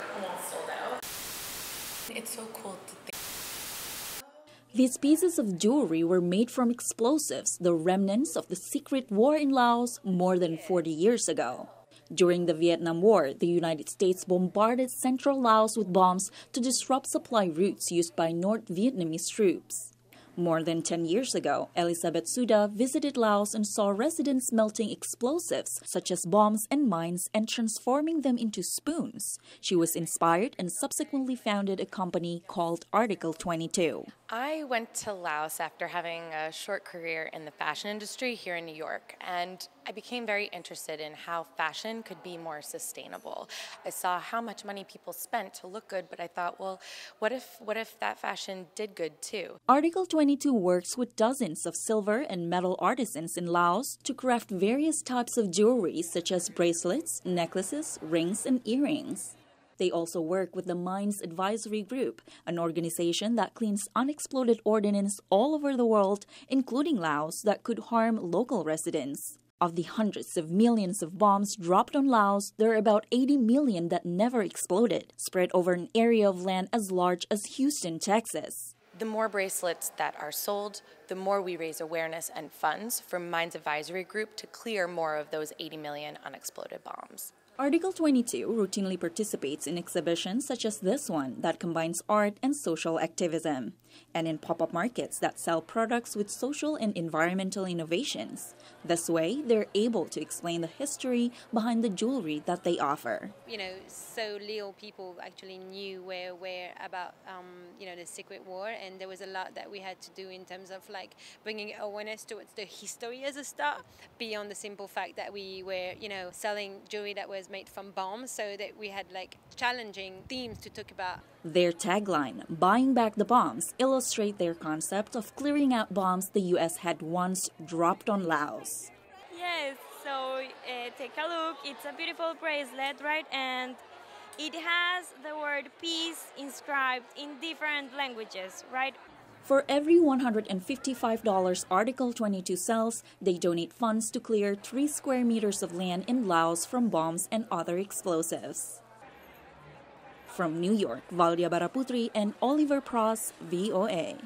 Almost sold out. It's so cool to think. These pieces of jewelry were made from explosives, the remnants of the secret war in Laos more than 40 years ago. During the Vietnam War, the United States bombarded central Laos with bombs to disrupt supply routes used by North Vietnamese troops. More than 10 years ago, Elizabeth Suda visited Laos and saw residents melting explosives such as bombs and mines and transforming them into spoons. She was inspired and subsequently founded a company called Article 22. I went to Laos after having a short career in the fashion industry here in New York, and I became very interested in how fashion could be more sustainable. I saw how much money people spent to look good, but I thought, well, what if what if that fashion did good too? Article 22 works with dozens of silver and metal artisans in Laos to craft various types of jewelry such as bracelets, necklaces, rings, and earrings. They also work with the Mines Advisory Group, an organization that cleans unexploded ordnance all over the world, including Laos, that could harm local residents. Of the hundreds of millions of bombs dropped on Laos, there are about 80 million that never exploded, spread over an area of land as large as Houston, Texas. The more bracelets that are sold, the more we raise awareness and funds from Mines Advisory Group to clear more of those 80 million unexploded bombs. Article 22 routinely participates in exhibitions such as this one that combines art and social activism, and in pop up markets that sell products with social and environmental innovations. This way, they're able to explain the history behind the jewelry that they offer. You know, so little people actually knew where, where about, um, you know, the Secret War, and there was a lot that we had to do in terms of like bringing awareness towards the history as a start, beyond the simple fact that we were, you know, selling jewelry that was was made from bombs, so that we had like challenging themes to talk about. Their tagline, Buying Back the Bombs, illustrate their concept of clearing out bombs the US had once dropped on Laos. Yes, so uh, take a look. It's a beautiful bracelet, right? And it has the word peace inscribed in different languages, right? For every $155 Article 22 sells, they donate funds to clear 3 square meters of land in Laos from bombs and other explosives. From New York, Valdya Baraputri and Oliver Pross, VOA.